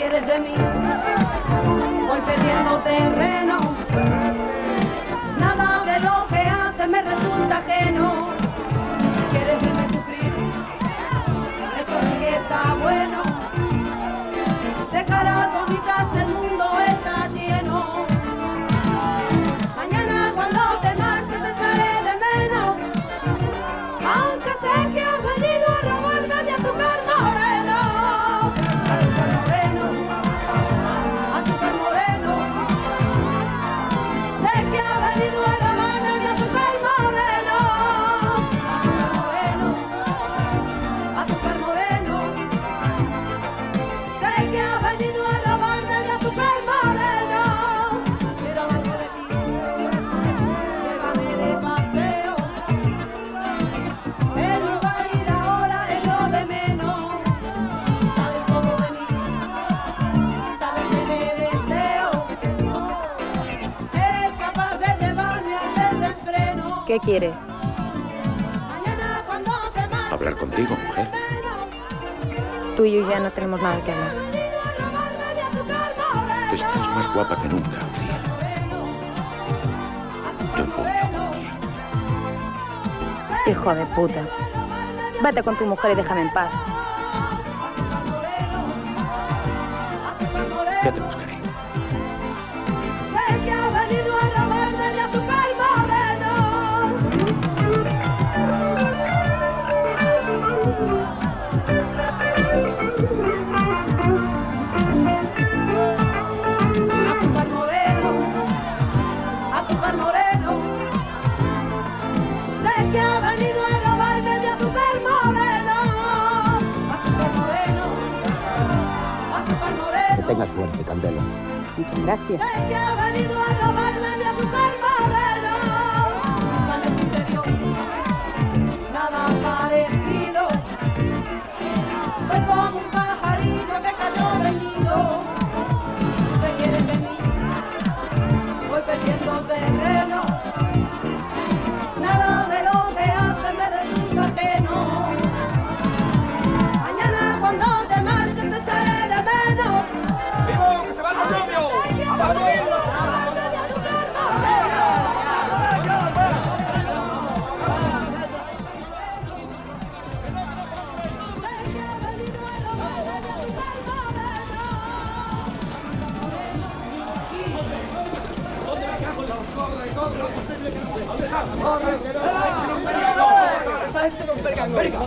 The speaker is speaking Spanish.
quieres de mí? Voy perdiendo terreno, nada de lo que haces me resulta ajeno. ¿Qué quieres? Hablar contigo, mujer. Tú y yo ya no tenemos nada que hablar. Estás más guapa que nunca, Lucía. Hijo de puta. Vete con tu mujer y déjame en paz. Ya te busco. Muchas gracias. esta gente no verga, verga.